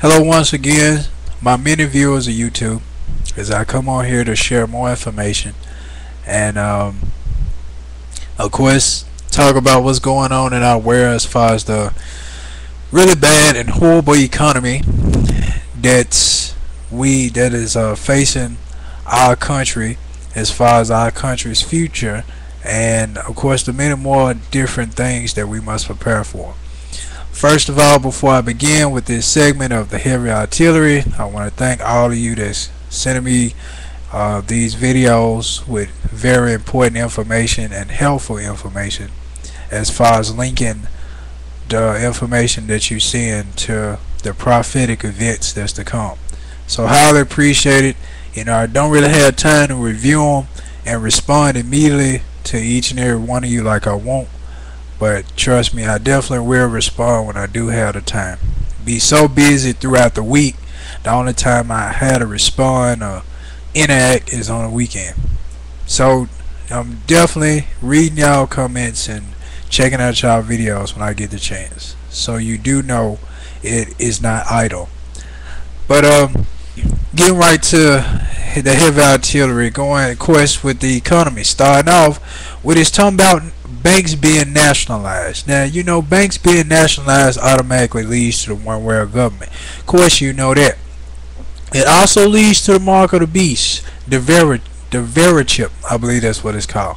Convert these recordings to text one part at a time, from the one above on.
Hello once again, my many viewers of YouTube, as I come on here to share more information and um, of course talk about what's going on in our world as far as the really bad and horrible economy that we that is uh, facing our country as far as our country's future and of course the many more different things that we must prepare for. First of all, before I begin with this segment of the heavy artillery, I want to thank all of you that's sending me uh, these videos with very important information and helpful information as far as linking the information that you send to the prophetic events that's to come. So highly appreciate it. You know, I don't really have time to review them and respond immediately to each and every one of you like I want but trust me I definitely will respond when I do have the time. Be so busy throughout the week the only time I had to respond or interact is on the weekend. So I'm definitely reading y'all comments and checking out y'all videos when I get the chance. So you do know it is not idle. But um getting right to the heavy artillery going course with the economy. Starting off with his talking about banks being nationalized. Now, you know, banks being nationalized automatically leads to the one world government. Of course, you know that. It also leads to the mark of the beast, the Veri, the VeriChip, I believe that's what it's called,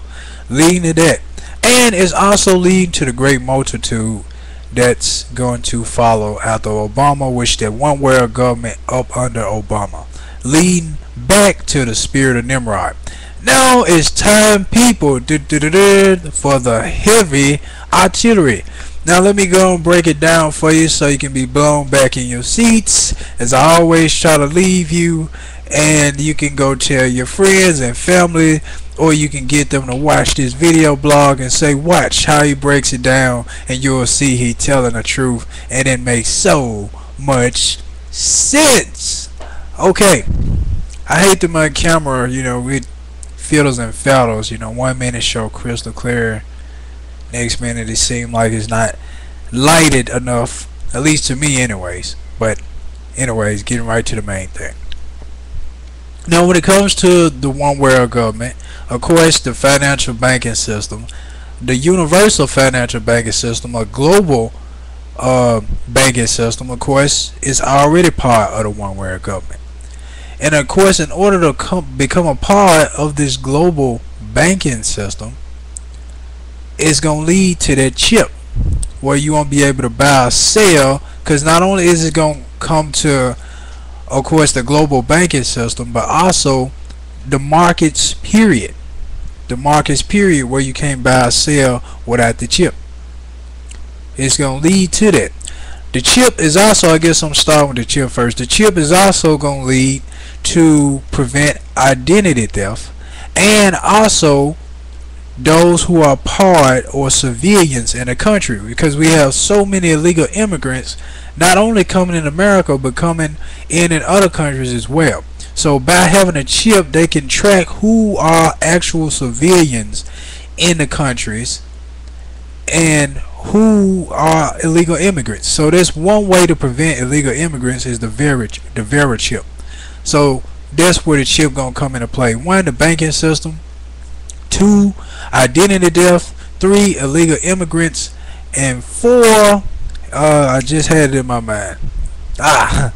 leading to that, and it's also leading to the great multitude that's going to follow after Obama, which that one world government up under Obama, leading back to the spirit of Nimrod. Now it's time, people, for the heavy artillery. Now let me go and break it down for you so you can be blown back in your seats. As I always try to leave you and you can go tell your friends and family or you can get them to watch this video blog and say watch how he breaks it down and you'll see he telling the truth and it makes so much sense. Okay. I hate that my camera, you know, it fiddles and faddles. You know, one minute show crystal clear, next minute it seems like it's not lighted enough, at least to me, anyways. But, anyways, getting right to the main thing. Now, when it comes to the one world government, of course, the financial banking system, the universal financial banking system, a global uh, banking system, of course, is already part of the one world government. And of course, in order to come, become a part of this global banking system, it's going to lead to that chip where you won't be able to buy or sell because not only is it going to come to, of course, the global banking system, but also the markets, period. The markets, period, where you can't buy or sell without the chip. It's going to lead to that. The chip is also, I guess I'm starting with the chip first. The chip is also going to lead to prevent identity theft and also those who are part or civilians in the country because we have so many illegal immigrants not only coming in America but coming in in other countries as well. So by having a chip they can track who are actual civilians in the countries and who are illegal immigrants. So that's one way to prevent illegal immigrants is the Veri the VeriChip. So that's where the chip gonna come into play. One, the banking system. Two, identity theft. Three, illegal immigrants. And four, uh, I just had it in my mind. Ah,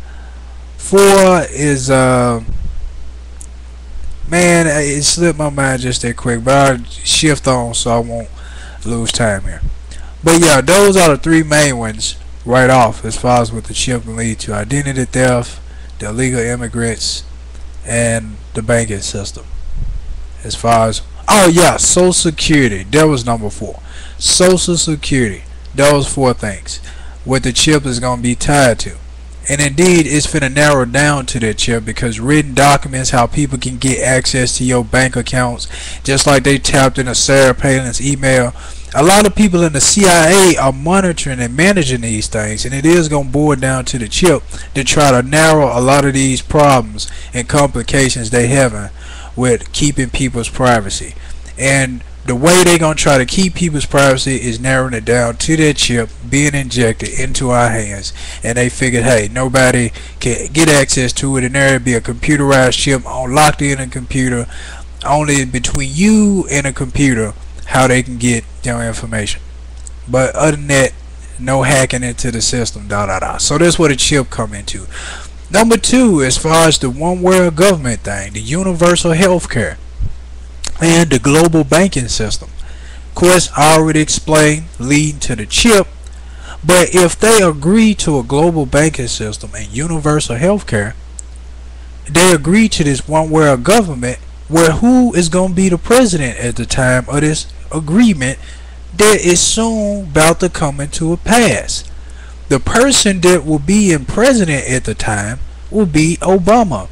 four is uh, man, it slipped my mind just that quick. But I'll shift on so I won't lose time here. But yeah, those are the three main ones right off as far as what the chip can lead to: identity theft the illegal immigrants, and the banking system. As far as oh yeah, Social Security. That was number four. Social Security. Those four things. What the chip is gonna be tied to. And indeed, it's finna narrow down to that chip because written documents, how people can get access to your bank accounts, just like they tapped into Sarah Palin's email a lot of people in the CIA are monitoring and managing these things, and it is going to boil down to the chip to try to narrow a lot of these problems and complications they having with keeping people's privacy. And the way they're gonna try to keep people's privacy is narrowing it down to that chip being injected into our hands and they figured hey nobody can get access to it and there'd be a computerized chip on locked in a computer only between you and a computer how they can get your information. But other than that no hacking into the system da da da. So that's what a chip come into. Number two as far as the one world government thing the universal health care and the global banking system. Of course, I already explained leading to the chip, but if they agree to a global banking system and universal health care, they agree to this one world government where who is going to be the president at the time of this agreement that is soon about to come into a pass. The person that will be in president at the time will be Obama.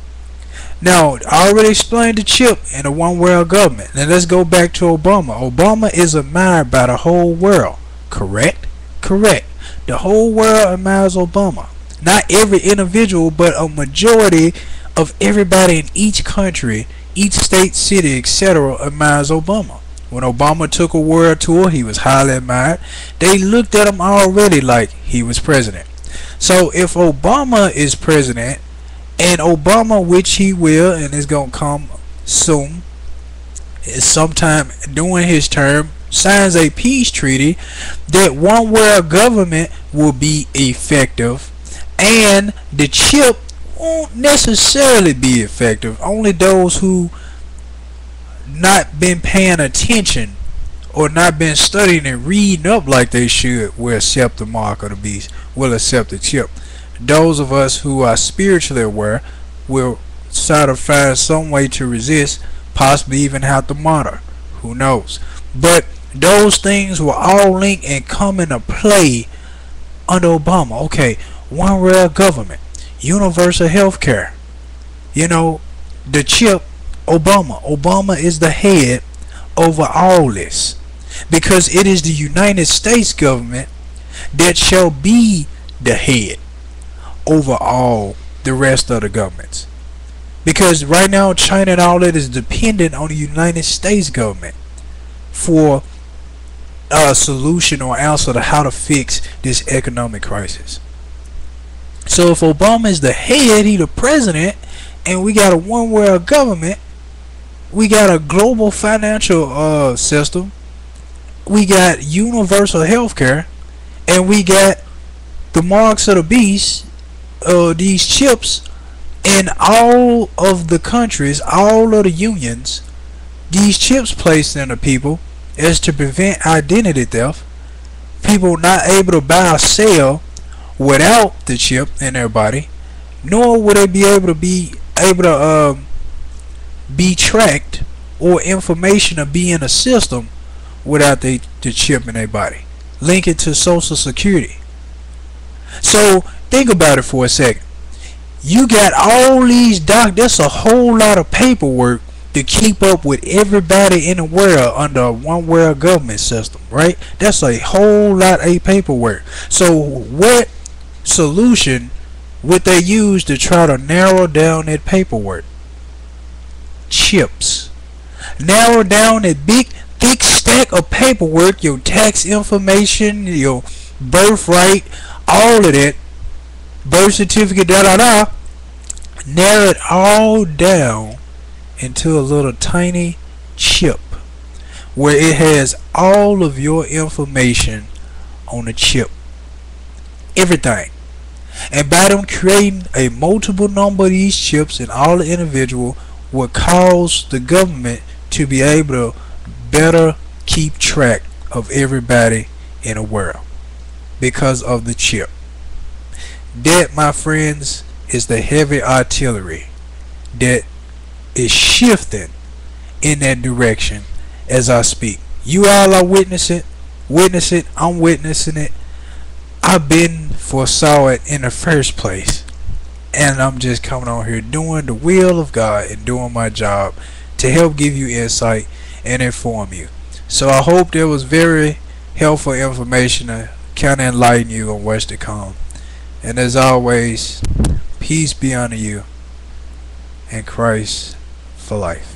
Now, I already explained the chip and the one world government. Now let's go back to Obama. Obama is admired by the whole world. Correct? Correct. The whole world admires Obama. Not every individual, but a majority of everybody in each country, each state, city, etc. admires Obama. When Obama took a world tour, he was highly admired. They looked at him already like he was president. So if Obama is president, and Obama, which he will, and is gonna come soon, is sometime during his term, signs a peace treaty that one world government will be effective, and the chip won't necessarily be effective. Only those who not been paying attention or not been studying and reading up like they should will accept the mark of the beast, will accept the chip those of us who are spiritually aware will try to find some way to resist, possibly even have to martyr. Who knows? But those things will all link and come into play under Obama. Okay, one world government, universal health care. You know, the chip, Obama. Obama is the head over all this. Because it is the United States government that shall be the head over all the rest of the governments. Because right now China and all that is dependent on the United States government for a solution or answer to how to fix this economic crisis. So if Obama is the head, he the president, and we got a one world government, we got a global financial uh, system, we got universal health care, and we got the marks of the beast uh, these chips in all of the countries, all of the unions, these chips placed in the people is to prevent identity theft. People not able to buy or sell without the chip in their body, nor would they be able to be able to um, be tracked or information to be in a system without the, the chip in their body. Link it to Social Security. So think about it for a second. You got all these doc. That's a whole lot of paperwork to keep up with everybody in the world under a one world government system, right? That's a whole lot of paperwork. So what solution would they use to try to narrow down that paperwork? Chips. Narrow down a big thick stack of paperwork, your tax information, your birthright, all of that birth certificate, da da da, narrow it all down into a little tiny chip where it has all of your information on the chip. Everything. And by them creating a multiple number of these chips in all the individual will cause the government to be able to better keep track of everybody in the world because of the chip. That, my friends, is the heavy artillery that is shifting in that direction as I speak. You all are witnessing it, witness it, I'm witnessing it. I've been foresaw it in the first place. And I'm just coming on here doing the will of God and doing my job to help give you insight and inform you. So I hope there was very helpful information to kind of enlighten you on what's to come. And as always, peace be unto you and Christ for life.